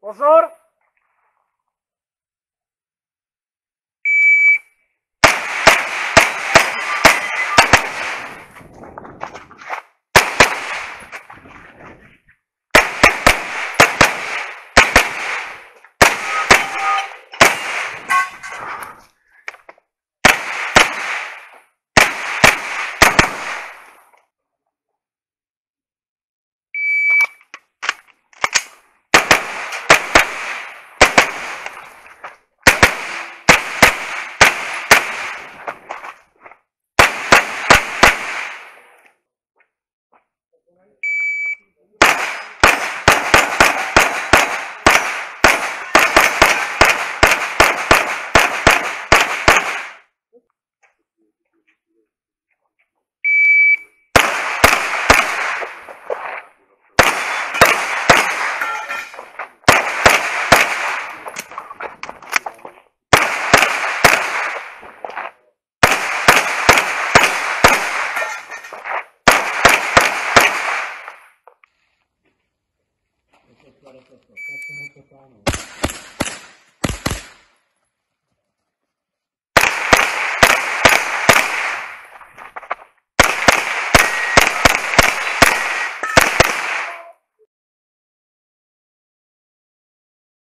Pozor! 確かに。